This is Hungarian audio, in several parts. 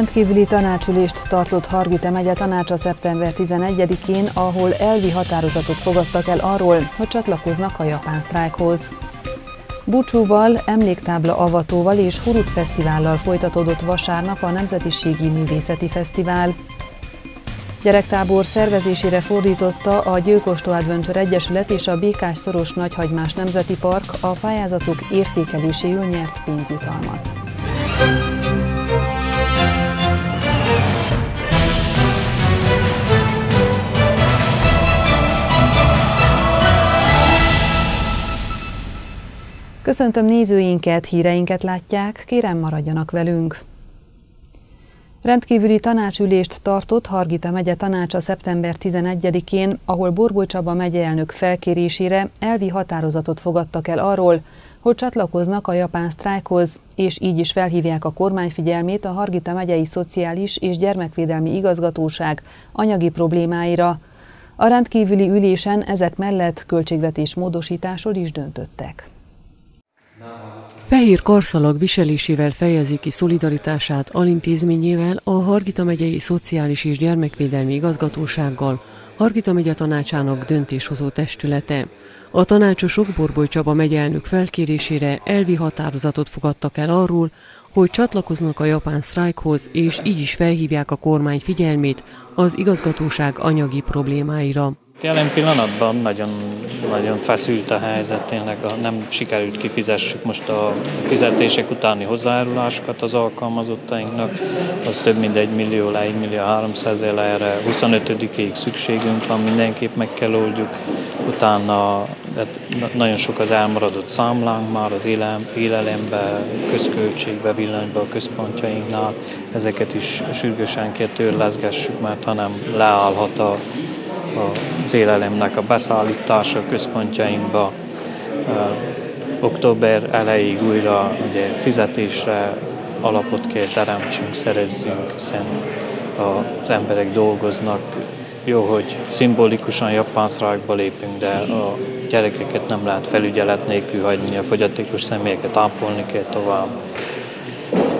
Rendkívüli tanácsülést tartott Hargita megye tanácsa szeptember 11-én, ahol elvi határozatot fogadtak el arról, hogy csatlakoznak a japán sztrájkhoz. Búcsúval, emléktábla avatóval és Hurut Fesztivállal folytatódott vasárnap a Nemzetiségi Művészeti Fesztivál. Gyerektábor szervezésére fordította a Gyilkostó Adventure Egyesület és a Békás Szoros Nagyhagymás Nemzeti Park a pályázatok értékeléséül nyert pénzjutalmat. Köszöntöm nézőinket, híreinket látják, kérem maradjanak velünk. Rendkívüli tanácsülést tartott Hargita megye tanácsa szeptember 11-én, ahol Borgoly Csaba megyeelnök felkérésére elvi határozatot fogadtak el arról, hogy csatlakoznak a japán sztrájkhoz, és így is felhívják a kormány figyelmét a Hargita megyei Szociális és Gyermekvédelmi Igazgatóság anyagi problémáira. A rendkívüli ülésen ezek mellett költségvetés módosításról is döntöttek. Fehér karszalag viselésével fejezi ki szolidaritását alintézményével a Hargita megyei Szociális és Gyermekvédelmi Igazgatósággal, Hargita megye tanácsának döntéshozó testülete. A tanácsosok Borboly Csaba megyelnök felkérésére elvi határozatot fogadtak el arról, hogy csatlakoznak a japán sztrájkhoz, és így is felhívják a kormány figyelmét az igazgatóság anyagi problémáira. Jelen pillanatban nagyon, nagyon feszült a helyzet, tényleg nem sikerült kifizessük most a fizetések utáni hozzájárulásokat az alkalmazottainknak, az több mint egy millió le, egy millió 300 éle erre 25-ig szükségünk van, mindenképp meg kell oldjuk, utána hát nagyon sok az elmaradott számlánk már az élelem, élelembe, közköltségbe, villanyba a központjainknál, ezeket is sürgősen kell törleszgessük, mert hanem leállhat a az élelemnek a beszállítása központjainkba. Október elejéig újra ugye, fizetésre alapot kell teremtsünk, szerezzünk, hiszen az emberek dolgoznak. Jó, hogy szimbolikusan japán sztrájkba lépünk, de a gyerekeket nem lehet felügyelet nélkül hagyni, a fogyatékos személyeket ápolni kell tovább.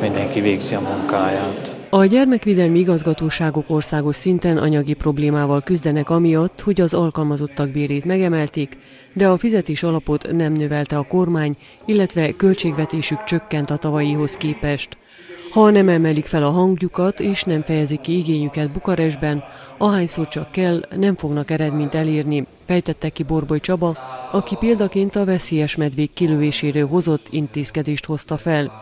Mindenki végzi a munkáját. A gyermekvédelmi igazgatóságok országos szinten anyagi problémával küzdenek amiatt, hogy az alkalmazottak bérét megemelték, de a fizetés alapot nem növelte a kormány, illetve költségvetésük csökkent a tavalyihoz képest. Ha nem emelik fel a hangjukat és nem fejezik ki igényüket Bukarestben, ahányszor csak kell, nem fognak eredményt elérni, fejtette ki Borboly Csaba, aki példaként a veszélyes medvék kilövéséről hozott intézkedést hozta fel.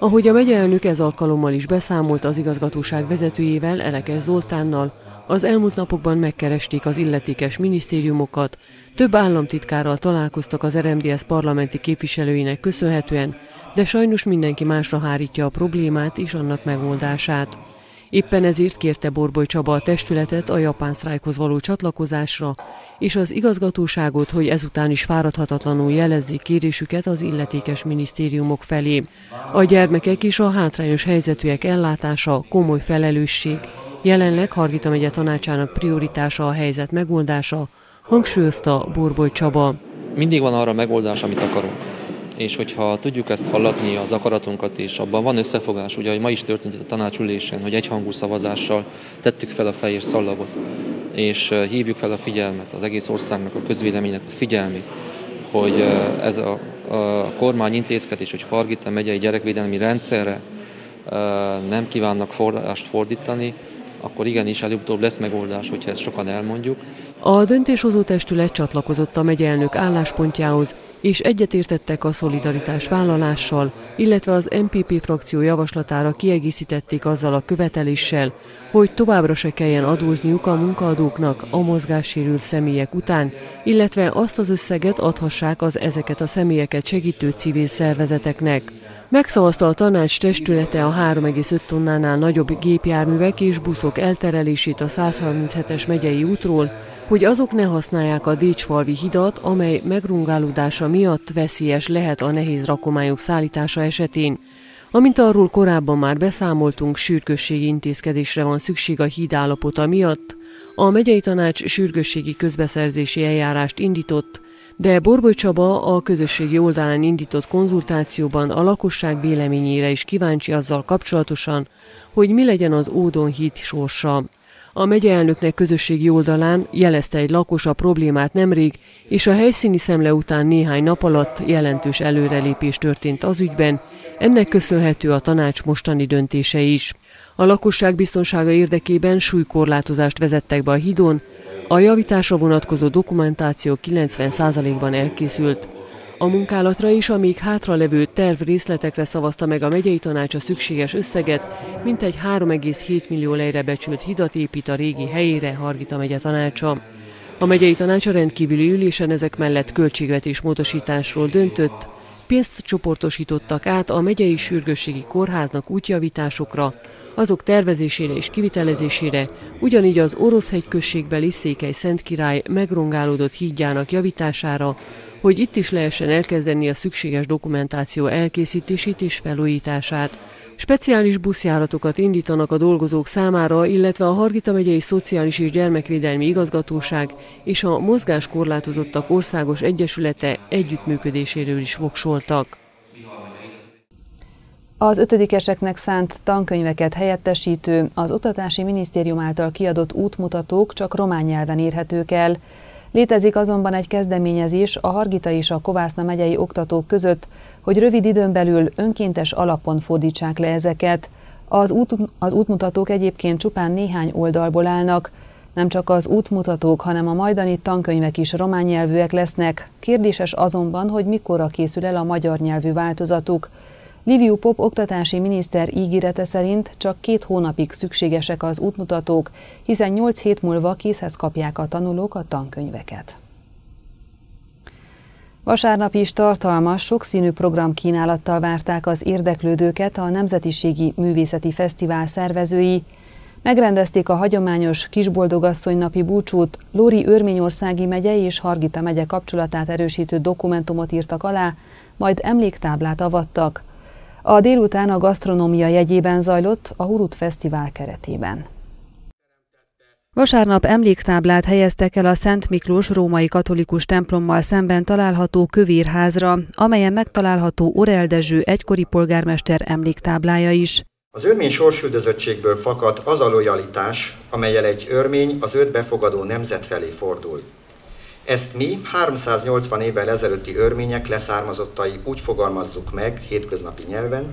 Ahogy a megyeelnök ez alkalommal is beszámolt az igazgatóság vezetőjével, Elekes Zoltánnal, az elmúlt napokban megkeresték az illetékes minisztériumokat, több államtitkárral találkoztak az RMDS parlamenti képviselőinek köszönhetően, de sajnos mindenki másra hárítja a problémát és annak megoldását. Éppen ezért kérte Borboly Csaba a testületet a japán sztrájkhoz való csatlakozásra, és az igazgatóságot, hogy ezután is fáradhatatlanul jelezzék kérésüket az illetékes minisztériumok felé. A gyermekek és a hátrányos helyzetűek ellátása komoly felelősség. Jelenleg Hargita megye tanácsának prioritása a helyzet megoldása, hangsúlyozta Borboly Csaba. Mindig van arra megoldás, amit akarunk és hogyha tudjuk ezt hallatni, az akaratunkat, és abban van összefogás, ugye, hogy ma is történt a tanácsülésen, hogy egyhangú szavazással tettük fel a fehér szallagot, és hívjuk fel a figyelmet, az egész országnak, a közvéleménynek a figyelmét, hogy ez a, a kormány intézkedés, hogy Hargita megyei gyerekvédelmi rendszerre nem kívánnak forrást fordítani, akkor igenis előbb-utóbb lesz megoldás, hogyha ezt sokan elmondjuk. A döntéshozó testület csatlakozott a megyeelnök álláspontjához, és egyetértettek a szolidaritás vállalással, illetve az MPP frakció javaslatára kiegészítették azzal a követeléssel, hogy továbbra se kelljen adózniuk a munkaadóknak a mozgássérült személyek után, illetve azt az összeget adhassák az ezeket a személyeket segítő civil szervezeteknek. Megszavazta a tanács testülete a 3,5 tonnánál nagyobb gépjárművek és buszok elterelését a 137-es megyei útról, hogy azok ne használják a Décsfalvi hidat, amely megrungálódása miatt veszélyes lehet a nehéz rakományok szállítása esetén. Amint arról korábban már beszámoltunk, sürgősségi intézkedésre van szükség a híd állapota miatt, a megyei tanács sürgősségi közbeszerzési eljárást indított, De Borboly Csaba a közösségi oldalán indított konzultációban a lakosság véleményére is kíváncsi azzal kapcsolatosan, hogy mi legyen az Ódon híd sorsa. A megyeelnöknek közösségi oldalán jelezte egy lakos a problémát nemrég, és a helyszíni szemle után néhány nap alatt jelentős előrelépés történt az ügyben, ennek köszönhető a tanács mostani döntése is. A lakosság biztonsága érdekében súlykorlátozást vezettek be a hídon, a javításra vonatkozó dokumentáció 90%-ban elkészült. A munkálatra is a még hátralevő terv részletekre szavazta meg a megyei tanács a szükséges összeget, mintegy 3,7 millió lejre becsült hidat épít a régi helyére Hargita megye tanácsa. A megyei tanács a rendkívüli ülésen ezek mellett költségvetés módosításról döntött, pénzt csoportosítottak át a megyei sürgősségi kórháznak útjavításokra, azok tervezésére és kivitelezésére, ugyanígy az Oroszhegy községbeli Székely Szent Király megrongálódott hídjának javítására, hogy itt is lehessen elkezdeni a szükséges dokumentáció elkészítését és felújítását. Speciális buszjáratokat indítanak a dolgozók számára, illetve a Hargita megyei Szociális és Gyermekvédelmi Igazgatóság és a Mozgáskorlátozottak Országos Egyesülete együttműködéséről is voksoltak. Az ötödikeseknek szánt tankönyveket helyettesítő, az Oktatási Minisztérium által kiadott útmutatók csak román nyelven írhetők el. Létezik azonban egy kezdeményezés a Hargita és a Kovászna megyei oktatók között, hogy rövid időn belül önkéntes alapon fordítsák le ezeket. Az, út, az útmutatók egyébként csupán néhány oldalból állnak, nem csak az útmutatók, hanem a majdani tankönyvek is román nyelvűek lesznek. Kérdéses azonban, hogy mikorra készül el a magyar nyelvű változatuk. Liviu Pop oktatási miniszter ígérete szerint csak két hónapig szükségesek az útmutatók, hiszen nyolc hét múlva készhez kapják a tanulók a tankönyveket. Vasárnap is tartalmas, sokszínű programkínálattal várták az érdeklődőket a Nemzetiségi Művészeti Fesztivál szervezői. Megrendezték a hagyományos kisboldogasszony napi búcsút, Lóri Örményországi megye és Hargita megye kapcsolatát erősítő dokumentumot írtak alá, majd emléktáblát avattak. A délután a gasztronómia jegyében zajlott a Hurut Fesztivál keretében. Vasárnap emléktáblát helyeztek el a Szent Miklós római katolikus templommal szemben található kövérházra, amelyen megtalálható Orel Dezső egykori polgármester emléktáblája is. Az örmény sorsüldözöttségből fakad az a lojalitás, amelyel egy örmény az őt befogadó nemzet felé fordul. Ezt mi 380 évvel ezelőtti örmények leszármazottai úgy fogalmazzuk meg hétköznapi nyelven,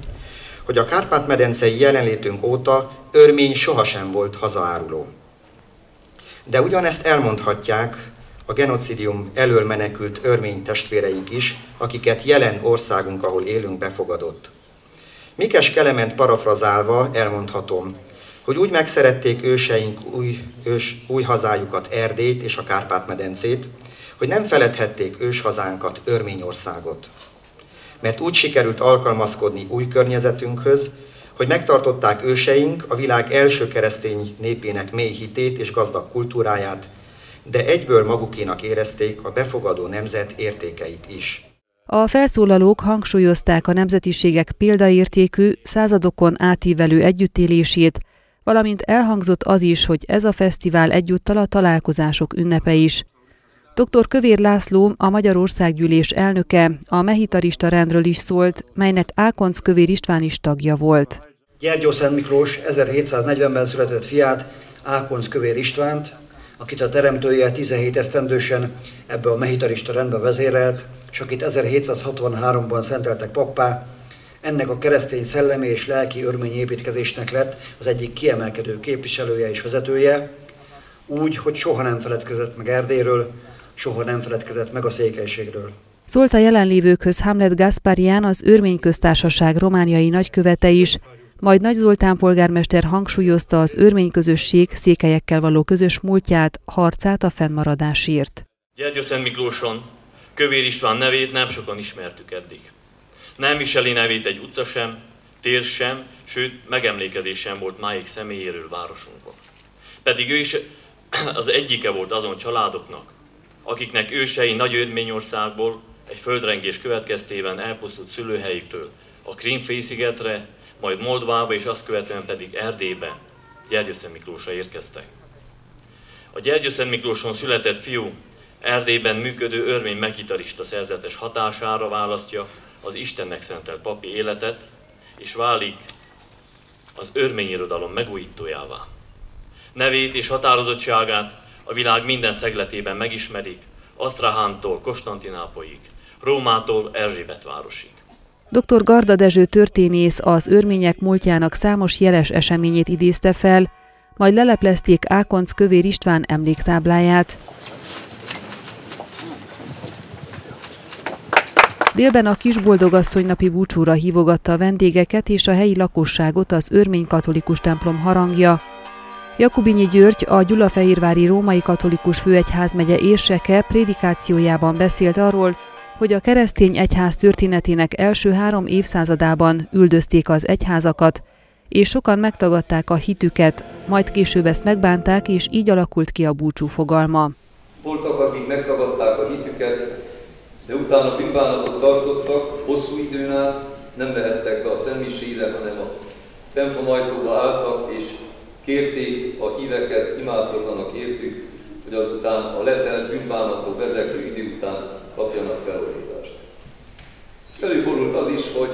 hogy a Kárpát-medencei jelenlétünk óta örmény sohasem volt hazaáruló. De ugyanezt elmondhatják a genocidium elől menekült örmény testvéreink is, akiket jelen országunk, ahol élünk, befogadott. Mikes Kelement parafrazálva elmondhatom, hogy úgy megszerették őseink új, ős, új hazájukat, Erdélyt és a Kárpát-medencét, hogy nem feledhették őshazánkat, Örményországot. Mert úgy sikerült alkalmazkodni új környezetünkhöz, hogy megtartották őseink a világ első keresztény népének mély hitét és gazdag kultúráját, de egyből magukénak érezték a befogadó nemzet értékeit is. A felszólalók hangsúlyozták a nemzetiségek példaértékű, századokon átívelő együttélését, valamint elhangzott az is, hogy ez a fesztivál egyúttal a találkozások ünnepe is. Dr. Kövér László, a Magyarországgyűlés elnöke, a mehitarista rendről is szólt, melynek Ákonc Kövér István is tagja volt. Gyergyó Szent Miklós 1740-ben született fiát, Ákonc Kövér Istvánt, akit a teremtője 17 esztendősen ebbe a mehitarista rendbe vezérelt, és akit 1763-ban szenteltek pappá, ennek a keresztény szellemi és lelki örmény építkezésnek lett az egyik kiemelkedő képviselője és vezetője, úgy, hogy soha nem feledkezett meg Erdélyről, soha nem feledkezett meg a székelységről. Szólt a jelenlévőkhöz Hamlet Gasparian, az Örmény Köztársaság romániai nagykövete is, majd Nagy Zoltán polgármester hangsúlyozta az örmény közösség székelyekkel való közös múltját, harcát a fennmaradásért. Szent Miklóson Kövér István nevét nem sokan ismertük eddig. Nem viseli nevét egy utca sem, tér sem, sőt megemlékezés sem volt máig személyéről városunkban. Pedig ő is az egyike volt azon családoknak, akiknek ősei Nagy Örményországból egy földrengés következtében elpusztult szülőhelyükről a Krímfélszigetre, majd Moldvába és azt követően pedig Erdélybe, Gyergyőszent Miklósra érkeztek. A Gyergyőszent Miklóson született fiú Erdélyben működő örmény megitarista szerzetes hatására választja az Istennek szentelt papi életet, és válik az örmény irodalom megújítójává. Nevét és határozottságát a világ minden szegletében megismerik, Asztrahántól Konstantinápolyig, Rómától Erzsébetvárosig. Dr. Garda Dezső történész az örmények múltjának számos jeles eseményét idézte fel, majd leleplezték Ákonc Kövér István emléktábláját. Délben a kisboldogasszony napi búcsúra hívogatta a vendégeket és a helyi lakosságot az örmény katolikus templom harangja. Jakubinyi György, a Gyulafehérvári Római Katolikus Főegyházmegye érseke prédikációjában beszélt arról, hogy a keresztény egyház történetének első három évszázadában üldözték az egyházakat, és sokan megtagadták a hitüket, majd később ezt megbánták, és így alakult ki a búcsú fogalma. Voltak, akik megtagadták a hitüket, de utána bűnbánatot tartottak, hosszú időn át nem vehettek be a szemmisére, hanem a templom ajtóba álltak, és kérték a híveket, imádkozzanak értük, hogy azután a letelt bűnbánatok vezető idő után kapjanak feloldozást. És előfordult az is, hogy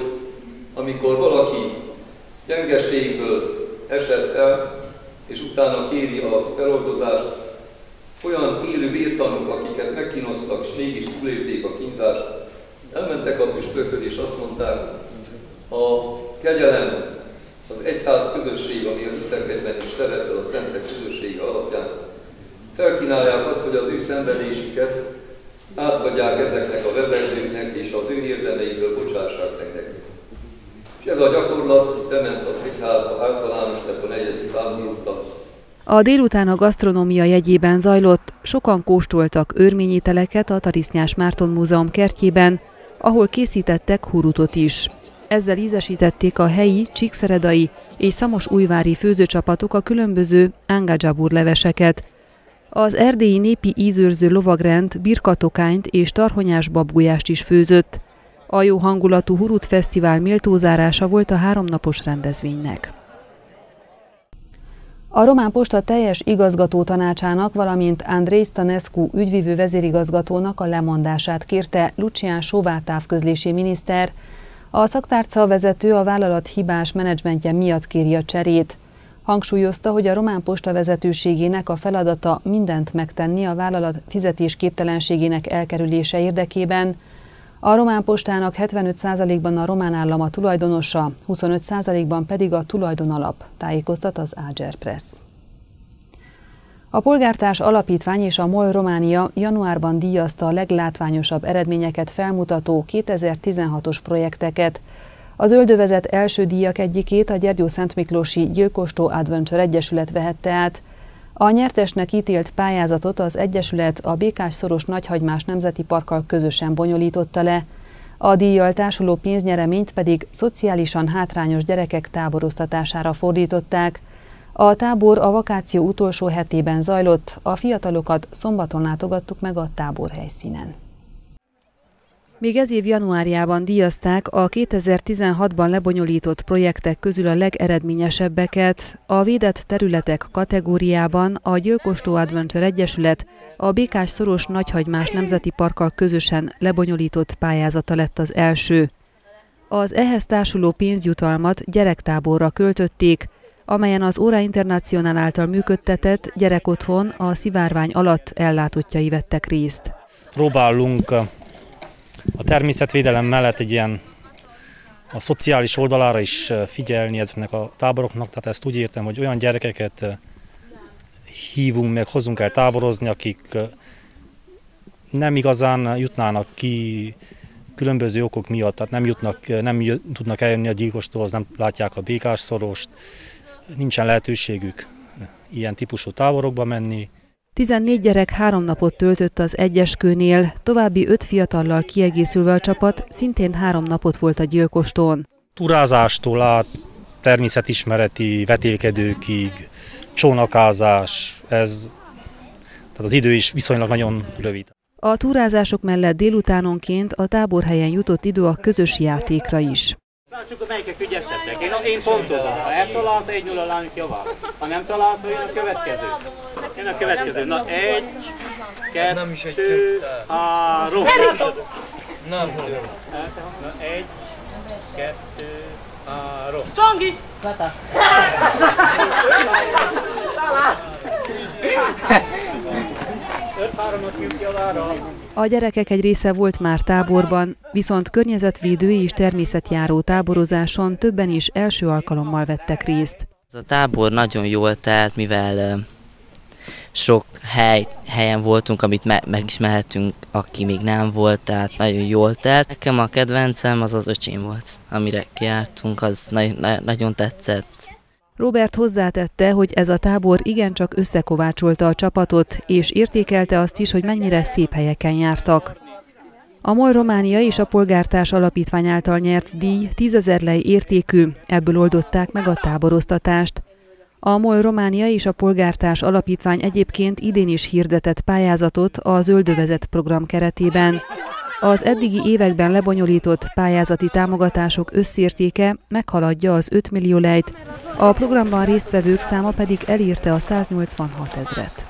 amikor valaki gyengeségből esett el, és utána kéri a feloldozást, olyan élő vértanúk, akiket megkínoztak, és mégis túlélték a kínzást, elmentek a püspökhöz, és azt mondták, a kegyelem, az egyház közösség, ami a viszeketben is szerepel a szentek közössége alapján, felkínálják azt, hogy az ő szenvedésüket átadják ezeknek a vezetőknek, és az ő érdemeiből bocsássák meg nekik. És ez a gyakorlat bement az egyházba általános, tehát a negyedik század a délután a gasztronómia jegyében zajlott, sokan kóstoltak őrményételeket a Tarisznyás Márton Múzeum kertjében, ahol készítettek hurutot is. Ezzel ízesítették a helyi, csíkszeredai és szamos újvári főzőcsapatok a különböző angajabur leveseket. Az erdélyi népi ízőrző lovagrend birkatokányt és tarhonyás babgulyást is főzött. A jó hangulatú Hurut Fesztivál méltózárása volt a háromnapos rendezvénynek. A Román Posta teljes igazgató tanácsának, valamint Andrei Stanescu ügyvívő vezérigazgatónak a lemondását kérte Lucián Sová távközlési miniszter. A szaktárca vezető a vállalat hibás menedzsmentje miatt kéri a cserét. Hangsúlyozta, hogy a Román Posta vezetőségének a feladata mindent megtenni a vállalat fizetésképtelenségének elkerülése érdekében, a román postának 75%-ban a román állam a tulajdonosa, 25%-ban pedig a tulajdonalap, tájékoztat az Áger Press. A Polgártárs Alapítvány és a MOL Románia januárban díjazta a leglátványosabb eredményeket felmutató 2016-os projekteket. Az öldövezet első díjak egyikét a Gyergyó Szent Miklósi Gyilkostó Adventure Egyesület vehette át, a nyertesnek ítélt pályázatot az Egyesület a Békás-szoros Nagyhagymás Nemzeti Parkkal közösen bonyolította le, a díjjal társuló pénznyereményt pedig szociálisan hátrányos gyerekek táboroztatására fordították. A tábor a vakáció utolsó hetében zajlott, a fiatalokat szombaton látogattuk meg a tábor helyszínen. Még ez év januárjában díjazták a 2016-ban lebonyolított projektek közül a legeredményesebbeket. A védett területek kategóriában a Gyilkostó Adventure Egyesület a Békás Szoros Nagyhagymás Nemzeti Parkkal közösen lebonyolított pályázata lett az első. Az ehhez társuló pénzjutalmat gyerektáborra költötték, amelyen az Óra Internacionál által működtetett gyerekotthon a szivárvány alatt ellátottjai vettek részt. Próbálunk a természetvédelem mellett egy ilyen a szociális oldalára is figyelni ezeknek a táboroknak, tehát ezt úgy értem, hogy olyan gyerekeket hívunk meg, hozunk el táborozni, akik nem igazán jutnának ki különböző okok miatt, tehát nem, jutnak, nem tudnak eljönni a gyilkostól, nem látják a békásszorost, nincsen lehetőségük ilyen típusú táborokba menni. 14 gyerek három napot töltött az egyeskőnél, további öt fiatallal kiegészülve a csapat szintén három napot volt a gyilkostón. Turázástól át természetismereti vetélkedőkig, csónakázás, ez, tehát az idő is viszonylag nagyon rövid. A túrázások mellett délutánonként a táborhelyen jutott idő a közös játékra is. Lássuk, melyikek ügyesebbek. Én, én pont tudom. Ha eltalálta, egy nulla lányunk javát. Ha nem találta, jön a következő. Jön a következő. Na, egy, kettő, nem is egy három. Nem. Na, egy, kettő, három. Csongi! Kata. A gyerekek egy része volt már táborban, viszont környezetvédői és természetjáró táborozáson többen is első alkalommal vettek részt. Ez a tábor nagyon jól telt, mivel sok hely, helyen voltunk, amit me- megismerhetünk, aki még nem volt, tehát nagyon jól telt. Nekem a kedvencem az az öcsém volt, amire kiártunk, az na- na- nagyon tetszett. Robert hozzátette, hogy ez a tábor igencsak összekovácsolta a csapatot, és értékelte azt is, hogy mennyire szép helyeken jártak. A MOL Románia és a Polgártárs Alapítvány által nyert díj 10 lej értékű, ebből oldották meg a táboroztatást. A MOL Románia és a Polgártárs Alapítvány egyébként idén is hirdetett pályázatot a Zöldövezet program keretében. Az eddigi években lebonyolított pályázati támogatások összértéke meghaladja az 5 millió lejt, a programban résztvevők száma pedig elírta a 186 ezret.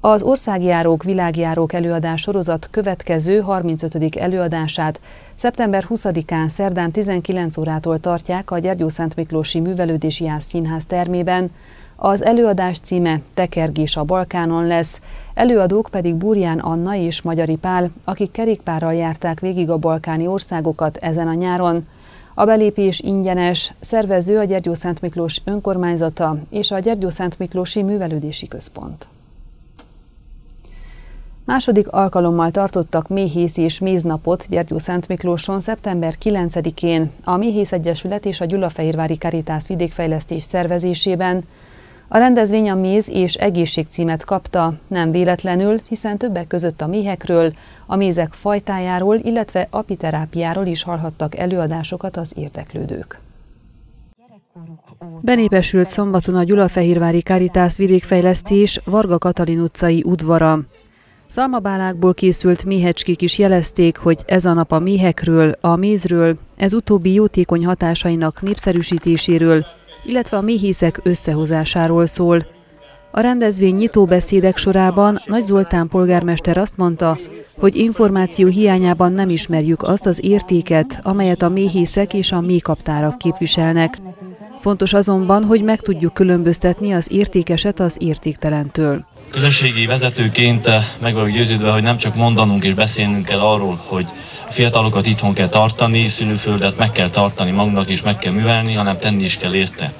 Az Országjárók Világjárók előadás sorozat következő 35. előadását szeptember 20-án szerdán 19 órától tartják a Gyergyó Szent Miklósi Művelődési Jász Színház termében. Az előadás címe Tekergés a Balkánon lesz, előadók pedig Burján Anna és Magyari Pál, akik kerékpárral járták végig a balkáni országokat ezen a nyáron. A belépés ingyenes, szervező a Gyergyó Szent Miklós önkormányzata és a Gyergyó Szent Miklósi Művelődési Központ. Második alkalommal tartottak méhész és méznapot Gyergyó Szent Miklóson szeptember 9-én a Méhész Egyesület és a Gyulafehérvári Karitász vidékfejlesztés szervezésében. A rendezvény a méz és egészség címet kapta, nem véletlenül, hiszen többek között a méhekről, a mézek fajtájáról, illetve apiterápiáról is hallhattak előadásokat az érdeklődők. Benépesült szombaton a Gyulafehérvári Karitász vidékfejlesztés Varga Katalin utcai udvara. Szalmabálákból készült méhecskék is jelezték, hogy ez a nap a méhekről, a mézről, ez utóbbi jótékony hatásainak népszerűsítéséről, illetve a méhészek összehozásáról szól. A rendezvény nyitóbeszédek sorában Nagy Zoltán polgármester azt mondta, hogy információ hiányában nem ismerjük azt az értéket, amelyet a méhészek és a méhkaptárak képviselnek. Fontos azonban, hogy meg tudjuk különböztetni az értékeset az értéktelentől. Közösségi vezetőként eh, meg vagyok győződve, hogy nem csak mondanunk és beszélnünk kell arról, hogy a fiatalokat itthon kell tartani, szülőföldet meg kell tartani magunknak és meg kell művelni, hanem tenni is kell érte.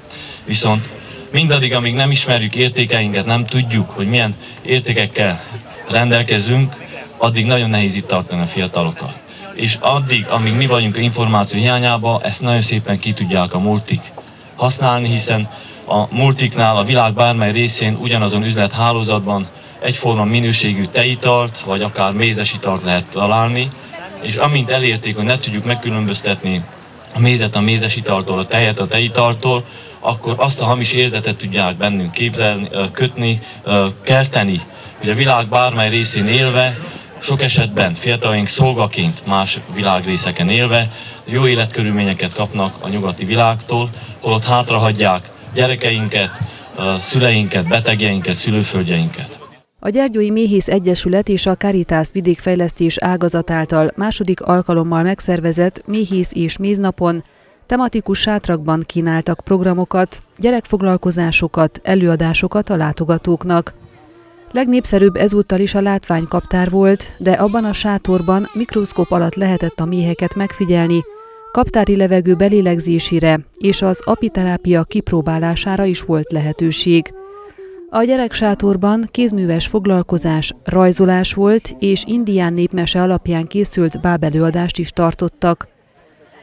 Viszont mindaddig, amíg nem ismerjük értékeinket, nem tudjuk, hogy milyen értékekkel rendelkezünk, addig nagyon nehéz itt tartani a fiatalokat. És addig, amíg mi vagyunk a információ hiányába, ezt nagyon szépen ki tudják a multik használni, hiszen a multiknál a világ bármely részén ugyanazon üzlethálózatban egyforma minőségű teitart, vagy akár mézesitart lehet találni, és amint elérték, hogy ne tudjuk megkülönböztetni a mézet a mézesitaltól, a tejet a teitartól, akkor azt a hamis érzetet tudják bennünk képzelni, kötni, kelteni, hogy a világ bármely részén élve, sok esetben fiatalaink szolgaként más világrészeken élve jó életkörülményeket kapnak a nyugati világtól, holott hátrahagyják gyerekeinket, szüleinket, betegjeinket, szülőföldjeinket. A Gyergyói Méhész Egyesület és a Caritas vidékfejlesztés ágazat által második alkalommal megszervezett Méhész és Méznapon tematikus sátrakban kínáltak programokat, gyerekfoglalkozásokat, előadásokat a látogatóknak. Legnépszerűbb ezúttal is a látványkaptár volt, de abban a sátorban mikroszkóp alatt lehetett a méheket megfigyelni, kaptári levegő belélegzésére és az apiterápia kipróbálására is volt lehetőség. A gyereksátorban kézműves foglalkozás, rajzolás volt, és indián népmese alapján készült bábelőadást is tartottak.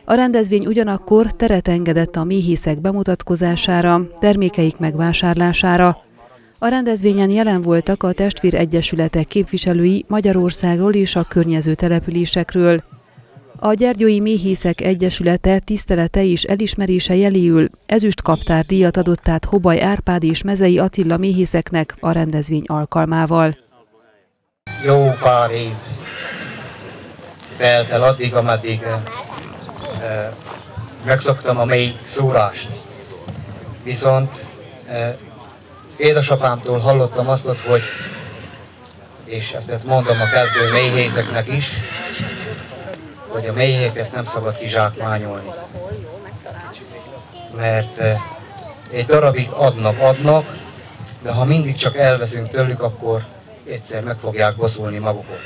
A rendezvény ugyanakkor teret engedett a méhészek bemutatkozására, termékeik megvásárlására. A rendezvényen jelen voltak a testvér egyesületek képviselői Magyarországról és a környező településekről. A Gyergyói Méhészek Egyesülete tisztelete és elismerése jeléül ezüst kaptár díjat adott át Hobaj Árpád és Mezei Attila méhészeknek a rendezvény alkalmával. Jó pár év telt el addig, ameddig e, megszoktam a mély szúrást. Viszont e, édesapámtól hallottam azt, hogy, és ezt mondom a kezdő mélyhézeknek is, hogy a mélyéket nem szabad kizsákmányolni. Mert eh, egy darabig adnak, adnak, de ha mindig csak elveszünk tőlük, akkor egyszer meg fogják bosszulni magukat.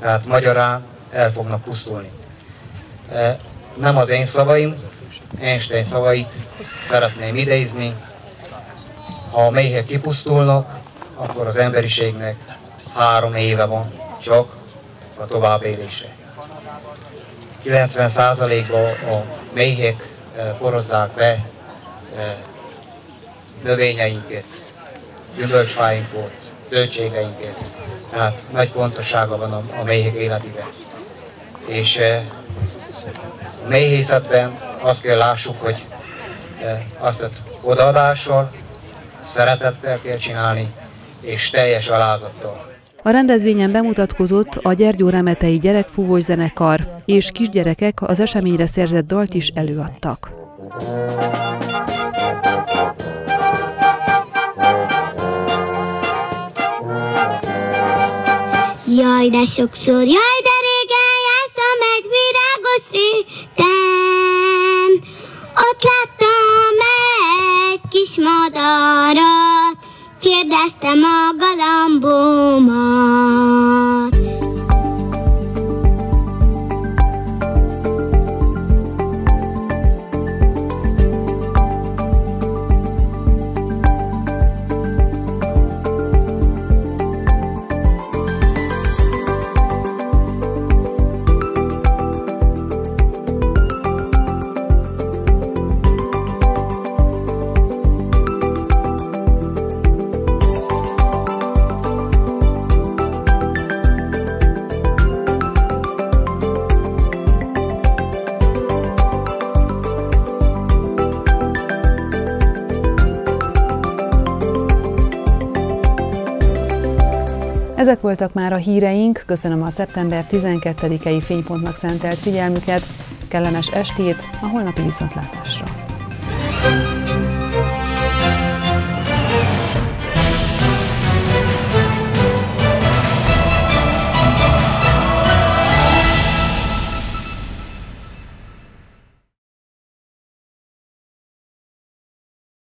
Tehát magyarán el fognak pusztulni. Eh, nem az én szavaim, Einstein szavait szeretném idézni. Ha méhek kipusztulnak, akkor az emberiségnek három éve van csak a továbbélésre. 90%-ban a méhek eh, porozzák be eh, növényeinket, gyümölcsfáinkat, zöldségeinket. Tehát nagy fontossága van a, méhek életében. És eh, a méhészetben azt kell lássuk, hogy azt odaadással, szeretettel kell csinálni, és teljes alázattal. A rendezvényen bemutatkozott a Gyergyó Remetei Gyerekfúvós Zenekar, és kisgyerekek az eseményre szerzett dalt is előadtak. Jaj, de sokszor, jaj, de régen jártam egy virágos téten, ott láttam egy kis madarat, That's the mogo Ezek voltak már a híreink, köszönöm a szeptember 12-i fénypontnak szentelt figyelmüket, kellemes estét, a holnapi viszontlátásra!